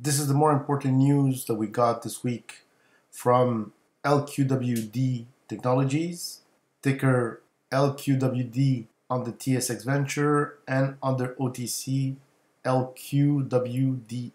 This is the more important news that we got this week from LQWD Technologies, ticker LQWD on the TSX Venture and under OTC LQWDF.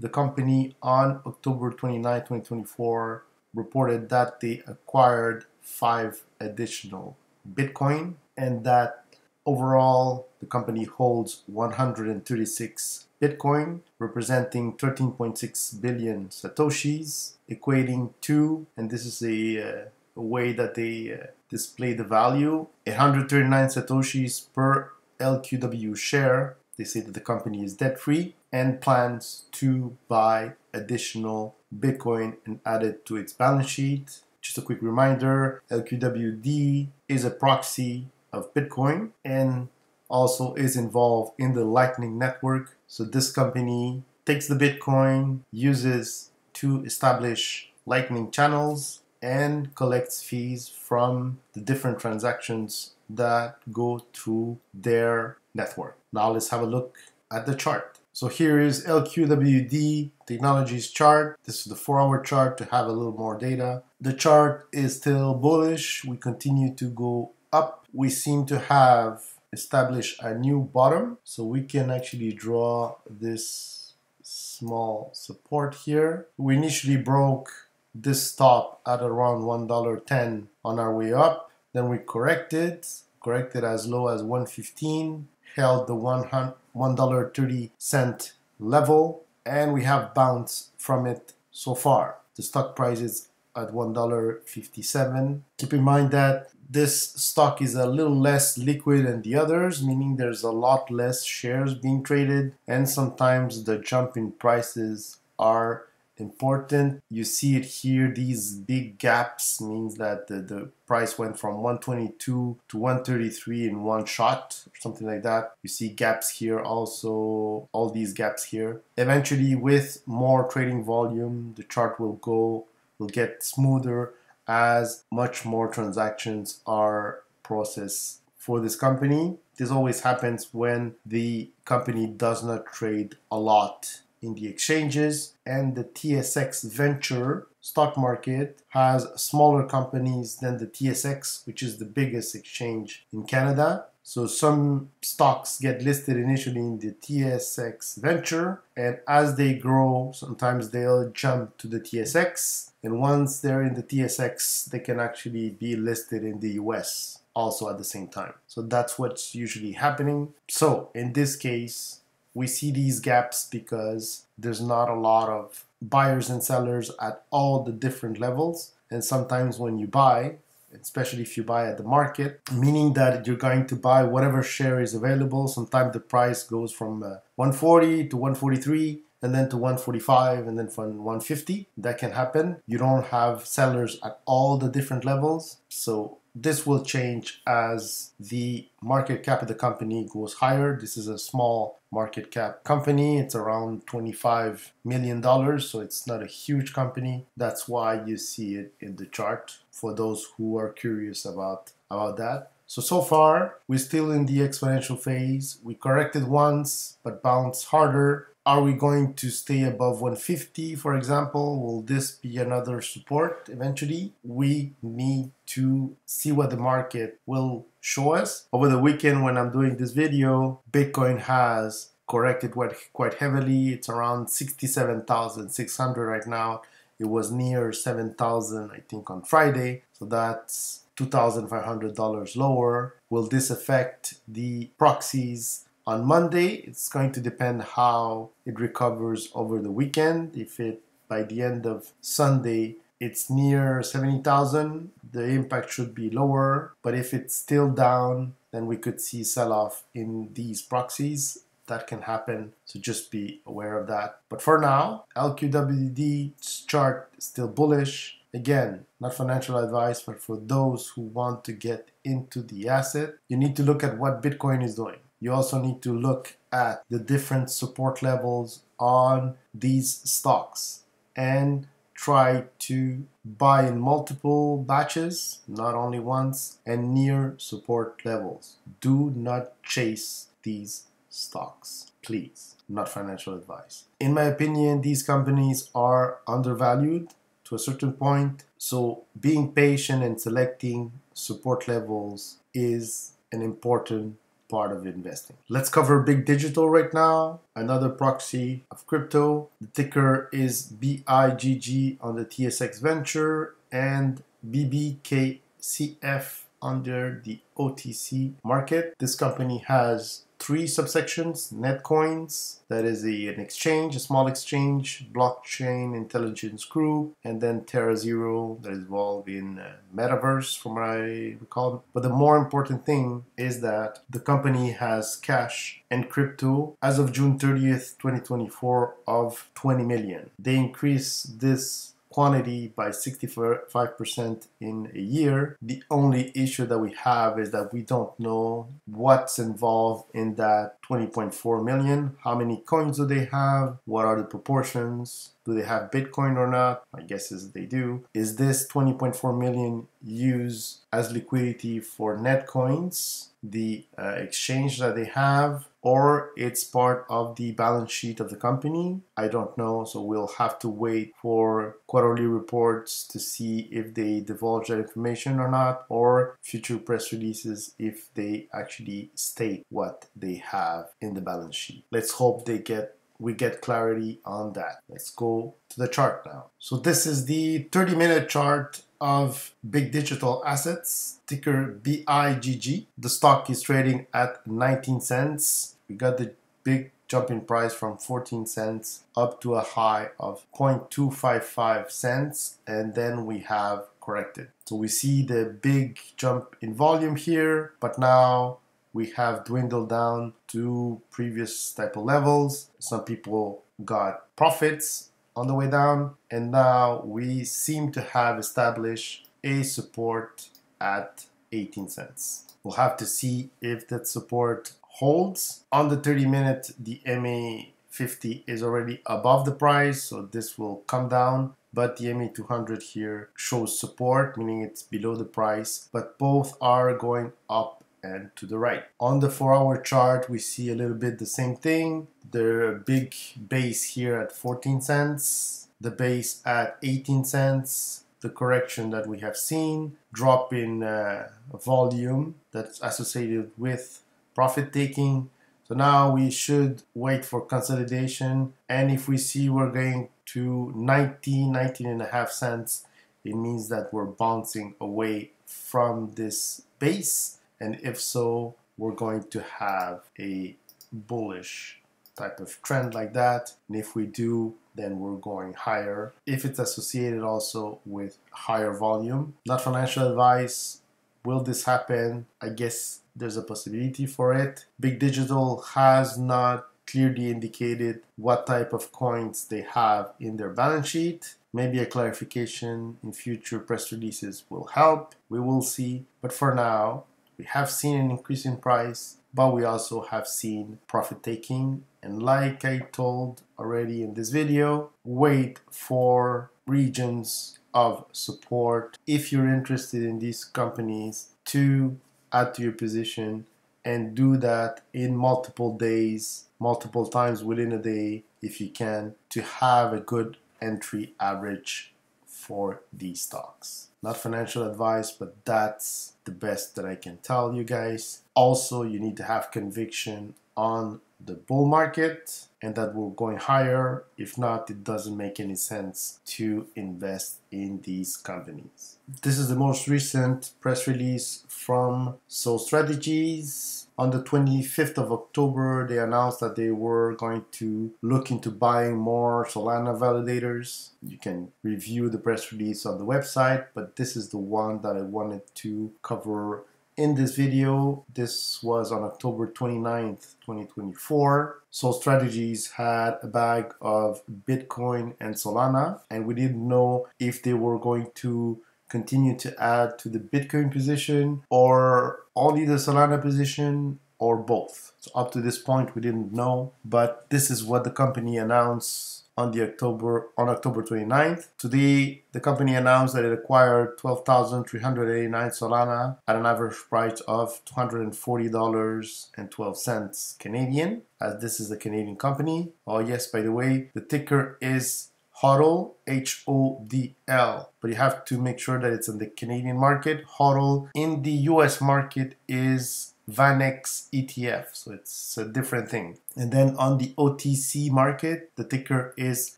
The company on October 29, 2024 reported that they acquired five additional Bitcoin and that overall the company holds 136 Bitcoin, representing 13.6 billion Satoshis, equating to, and this is a, uh, a way that they uh, display the value, 139 Satoshis per LQW share. They say that the company is debt free and plans to buy additional Bitcoin and add it to its balance sheet. Just a quick reminder LQWD is a proxy of Bitcoin and also is involved in the Lightning Network. So this company takes the Bitcoin, uses to establish Lightning channels, and collects fees from the different transactions that go through their network. Now let's have a look at the chart. So here is LQWD Technologies chart. This is the four hour chart to have a little more data. The chart is still bullish. We continue to go up. We seem to have established a new bottom. So we can actually draw this small support here. We initially broke this stop at around $1.10 on our way up. Then we corrected, corrected as low as 115, held the $1.30 level, and we have bounced from it so far. The stock price is at $1.57. Keep in mind that this stock is a little less liquid than the others, meaning there's a lot less shares being traded, and sometimes the jump in prices are important. You see it here, these big gaps means that the, the price went from 122 to 133 in one shot or something like that. You see gaps here also, all these gaps here. Eventually with more trading volume, the chart will go, will get smoother as much more transactions are processed for this company. This always happens when the company does not trade a lot in the exchanges and the TSX Venture stock market has smaller companies than the TSX, which is the biggest exchange in Canada. So some stocks get listed initially in the TSX Venture, and as they grow, sometimes they'll jump to the TSX. And once they're in the TSX, they can actually be listed in the US also at the same time. So that's what's usually happening. So in this case, we see these gaps because there's not a lot of buyers and sellers at all the different levels. And sometimes when you buy, especially if you buy at the market, meaning that you're going to buy whatever share is available. Sometimes the price goes from uh, 140 to 143 and then to 145 and then from 150. That can happen. You don't have sellers at all the different levels. So this will change as the market cap of the company goes higher. This is a small market cap company. It's around $25 million, so it's not a huge company. That's why you see it in the chart for those who are curious about, about that. So, so far, we're still in the exponential phase. We corrected once, but bounced harder are we going to stay above 150, for example? Will this be another support eventually? We need to see what the market will show us. Over the weekend, when I'm doing this video, Bitcoin has corrected quite, quite heavily. It's around 67,600 right now. It was near 7,000, I think, on Friday. So that's $2,500 lower. Will this affect the proxies on Monday. It's going to depend how it recovers over the weekend. If it by the end of Sunday it's near 70,000, the impact should be lower. But if it's still down, then we could see sell off in these proxies. That can happen, so just be aware of that. But for now, LQWD chart is still bullish. Again, not financial advice, but for those who want to get into the asset, you need to look at what Bitcoin is doing you also need to look at the different support levels on these stocks and try to buy in multiple batches, not only once, and near support levels. Do not chase these stocks, please. not financial advice. In my opinion, these companies are undervalued to a certain point. So being patient and selecting support levels is an important part of investing. Let's cover BIGG Digital right now, another proxy of crypto. The ticker is BIGG on the TSX Venture and BBKCF under the OTC market. This company has three subsections netcoins that is a, an exchange a small exchange blockchain intelligence group and then TerraZero that is involved in uh, metaverse from what i recall but the more important thing is that the company has cash and crypto as of june 30th 2024 of 20 million they increase this quantity by 65% in a year. The only issue that we have is that we don't know what's involved in that 20.4 million. How many coins do they have? What are the proportions? Do they have Bitcoin or not? My guess is they do. Is this 20.4 million used as liquidity for Netcoins, the uh, exchange that they have, or it's part of the balance sheet of the company. I don't know, so we'll have to wait for quarterly reports to see if they divulge that information or not, or future press releases if they actually state what they have in the balance sheet. Let's hope they get we get clarity on that. Let's go to the chart now. So this is the 30 minute chart of BIGG Digital Assets, ticker BIGG. The stock is trading at 19 cents. We got the big jump in price from 14 cents up to a high of 0.255 cents and then we have corrected. So we see the big jump in volume here, but now we have dwindled down to previous type of levels. Some people got profits on the way down, and now we seem to have established a support at 18 cents. We'll have to see if that support holds. On the 30 minute, the MA50 is already above the price, so this will come down but the MA200 here shows support, meaning it's below the price, but both are going up and to the right. On the 4 hour chart we see a little bit the same thing. The big base here at 14 cents, the base at 18 cents, the correction that we have seen, drop in uh, volume that's associated with profit taking. So now we should wait for consolidation and if we see we're going to 19, 19 and a half cents, it means that we're bouncing away from this base and if so, we're going to have a bullish type of trend like that. And if we do, then we're going higher. If it's associated also with higher volume, not financial advice. Will this happen? I guess there's a possibility for it. BIGG Digital has not clearly indicated what type of coins they have in their balance sheet. Maybe a clarification in future press releases will help. We will see. But for now, we have seen an increase in price, but we also have seen profit taking. And like I told already in this video, wait for regions of support if you're interested in these companies to add to your position and do that in multiple days, multiple times within a day if you can, to have a good entry average for these stocks. Not financial advice, but that's the best that I can tell you guys. Also, you need to have conviction on the bull market and that we're going higher. If not, it doesn't make any sense to invest in these companies. This is the most recent press release from Sol Strategies on the 25th of October, they announced that they were going to look into buying more Solana validators. You can review the press release on the website, but this is the one that I wanted to cover in this video. This was on October 29th, 2024. Sol Strategies had a bag of Bitcoin and Solana, and we didn't know if they were going to continue to add to the Bitcoin position or only the Solana position or both. So up to this point, we didn't know, but this is what the company announced on the October on October 29th. Today, the company announced that it acquired 12,389 Solana at an average price of $240.12 Canadian, as this is a Canadian company. Oh yes, by the way, the ticker is HODL, H O D L. But you have to make sure that it's in the Canadian market. HODL in the US market is VanEck ETF, so it's a different thing. And then on the OTC market, the ticker is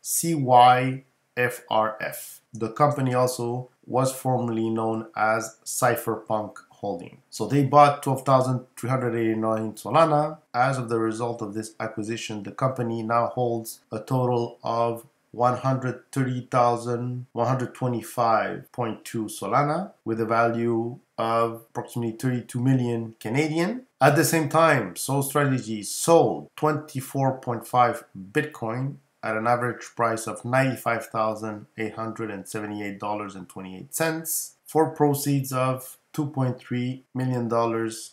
CYFRF. The company also was formerly known as Cypherpunk Holding. So they bought 12,389 Solana. As of the result of this acquisition, the company now holds a total of 130,125.2 Solana with a value of approximately 32 million Canadian. At the same time, Sol Strategy sold 24.5 Bitcoin at an average price of $95,878.28 for proceeds of $2.3 million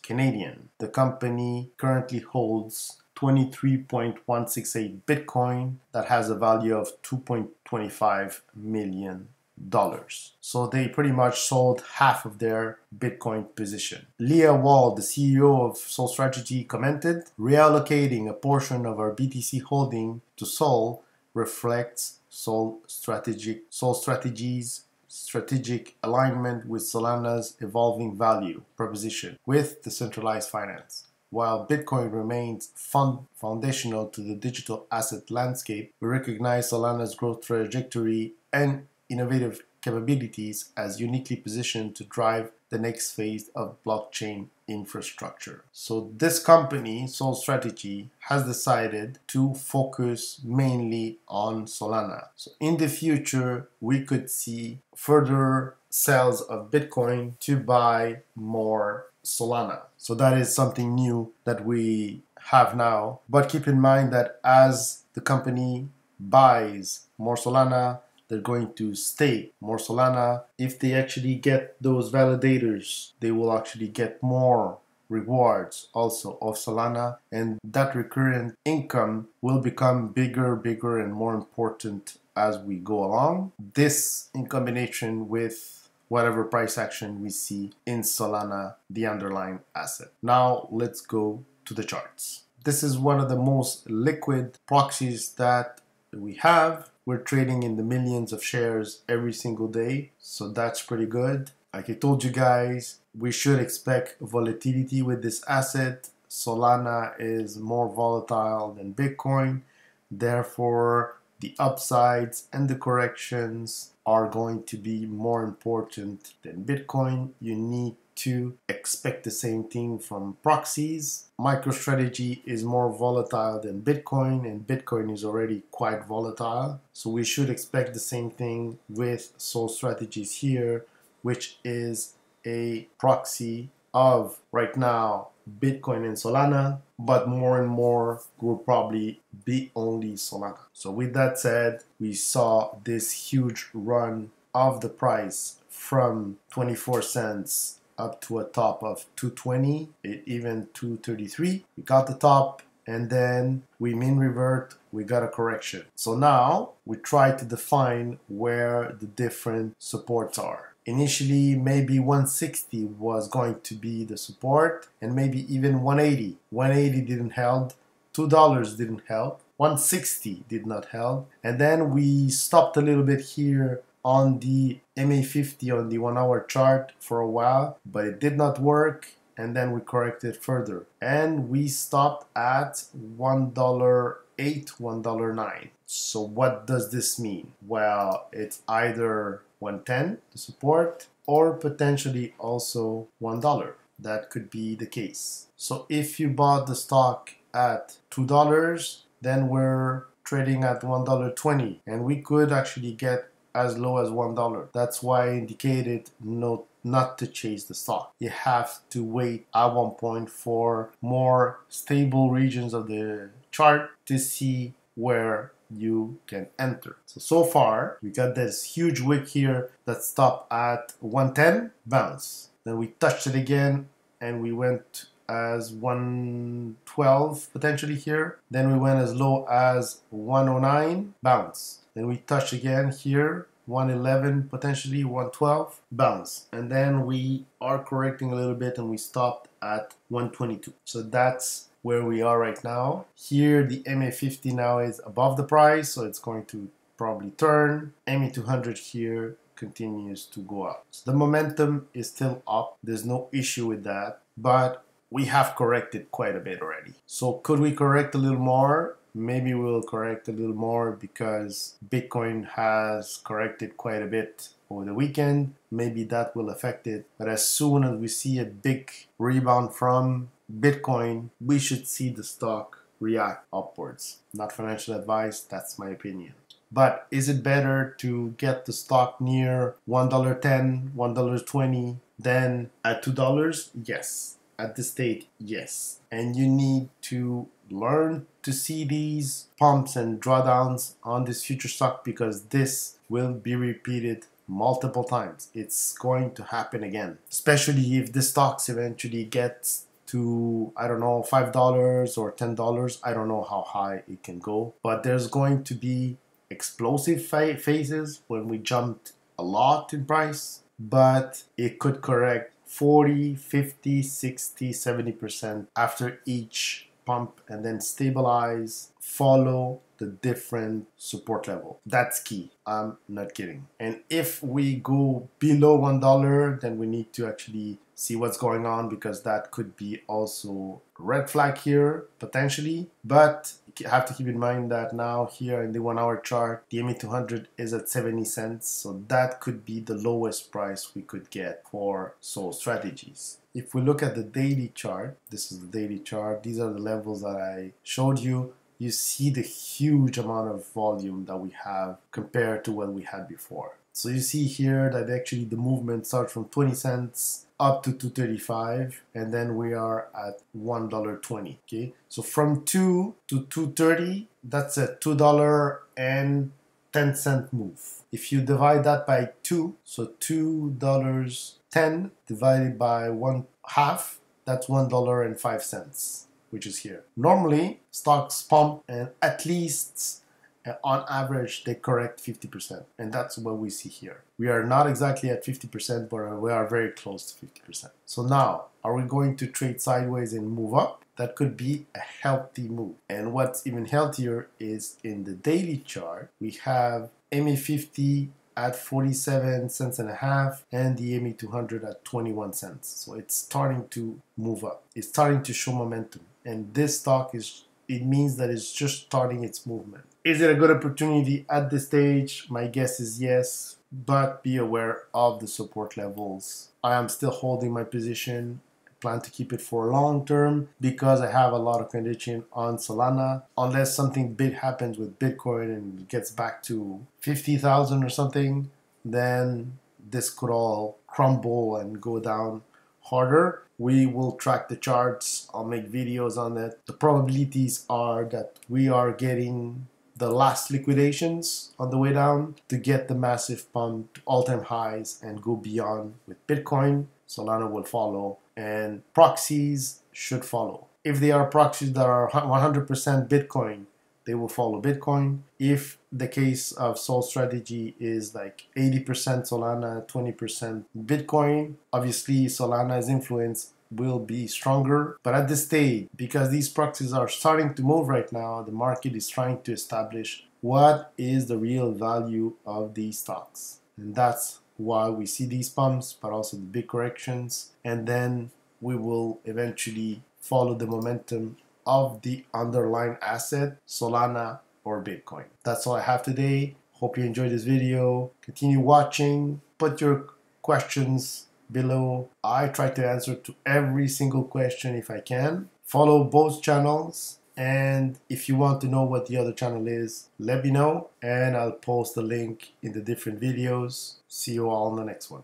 Canadian. The company currently holds 23.168 Bitcoin that has a value of 2.25 million dollars. So they pretty much sold half of their Bitcoin position. Leah Wald, the CEO of Sol Strategy, commented, reallocating a portion of our BTC holding to Sol reflects Sol strategic Sol strategies strategic alignment with Solana's evolving value proposition with decentralized finance. While Bitcoin remains fund foundational to the digital asset landscape, we recognize Solana's growth trajectory and innovative capabilities as uniquely positioned to drive the next phase of blockchain infrastructure. So this company, Sol Strategy, has decided to focus mainly on Solana. So in the future, we could see further sales of Bitcoin to buy more Solana. So that is something new that we have now. But keep in mind that as the company buys more Solana, they're going to stay more Solana. If they actually get those validators, they will actually get more rewards also of Solana and that recurrent income will become bigger, bigger and more important as we go along. This in combination with whatever price action we see in Solana, the underlying asset. Now let's go to the charts. This is one of the most liquid proxies that we have. We're trading in the millions of shares every single day, so that's pretty good. Like I told you guys, we should expect volatility with this asset. Solana is more volatile than Bitcoin, therefore, the upsides and the corrections are going to be more important than Bitcoin. You need to expect the same thing from proxies. MicroStrategy is more volatile than Bitcoin, and Bitcoin is already quite volatile. So we should expect the same thing with Sol Strategies here, which is a proxy of right now Bitcoin and Solana, but more and more will probably be only Solana. So with that said, we saw this huge run of the price from 24 cents up to a top of 220, even 233. We got the top and then we mean revert, we got a correction. So now we try to define where the different supports are initially maybe 160 was going to be the support and maybe even 180 180 didn't help two dollars didn't help 160 did not help and then we stopped a little bit here on the MA50 on the one hour chart for a while but it did not work and then we corrected further and we stopped at one dollar eight one dollar nine so what does this mean well it's either 110 to support or potentially also $1. That could be the case. So if you bought the stock at $2, then we're trading at $1.20 and we could actually get as low as $1. That's why I indicated no not to chase the stock. You have to wait at one point for more stable regions of the chart to see where you can enter. So, so far, we got this huge wick here that stopped at 110, bounce. Then we touched it again and we went as 112 potentially here. Then we went as low as 109, bounce. Then we touch again here, 111, potentially 112, bounce. And then we are correcting a little bit and we stopped at 122. So that's where we are right now. Here the MA50 now is above the price, so it's going to probably turn. MA200 here continues to go up. So the momentum is still up. There's no issue with that, but we have corrected quite a bit already. So could we correct a little more? Maybe we'll correct a little more because Bitcoin has corrected quite a bit over the weekend. Maybe that will affect it. But as soon as we see a big rebound from Bitcoin, we should see the stock react upwards. Not financial advice, that's my opinion. But is it better to get the stock near $1.10, $1.20 than at $2? Yes. At this stage, yes. And you need to learn to see these pumps and drawdowns on this future stock because this will be repeated multiple times. It's going to happen again, especially if the stocks eventually gets to I don't know five dollars or ten dollars. I don't know how high it can go, but there's going to be explosive phases when we jumped a lot in price, but it could correct 40, 50, 60, 70% after each pump and then stabilize, follow the different support level. That's key. I'm not kidding. And if we go below $1, then we need to actually see what's going on because that could be also red flag here potentially. But have to keep in mind that now here in the one hour chart, the MA200 is at 70 cents. So that could be the lowest price we could get for Sol strategies. If we look at the daily chart, this is the daily chart. These are the levels that I showed you you see the huge amount of volume that we have compared to what we had before. So you see here that actually the movement starts from 20 cents up to 235 and then we are at $1.20 okay? So from 2 to 230 that's a $2 and 10 cent move. If you divide that by 2 so $2.10 divided by one half that's $1.05 which is here. Normally, stocks pump and at least Uh, on average they correct 50% and that's what we see here. We are not exactly at 50% but we are very close to 50%. So now, are we going to trade sideways and move up? That could be a healthy move. And what's even healthier is in the daily chart, we have MA50 at 47 cents and a half and the MA200 at 21 cents. So it's starting to move up. It's starting to show momentum and this stock is it means that it's just starting its movement. Is it a good opportunity at this stage? My guess is yes, but be aware of the support levels. I am still holding my position. Plan to keep it for long term because I have a lot of conviction on Solana. Unless something big happens with Bitcoin and gets back to 50,000 or something, then this could all crumble and go down harder. We will track the charts. I'll make videos on it. The probabilities are that we are getting the last liquidations on the way down to get the massive pump to all-time highs and go beyond with Bitcoin. Solana will follow and proxies should follow. If they are proxies that are 100% Bitcoin, they will follow Bitcoin. If the case of Sol strategy is like 80% Solana, 20% Bitcoin, obviously Solana's influence will be stronger. But at this stage, because these proxies are starting to move right now, the market is trying to establish what is the real value of these stocks. And that's why we see these pumps, but also the big corrections. And then we will eventually follow the momentum of the underlying asset, Solana or Bitcoin. That's all I have today. Hope you enjoyed this video. Continue watching. Put your questions below. I try to answer to every single question if I can. Follow both channels. And if you want to know what the other channel is, let me know and I'll post the link in the different videos. See you all in the next one.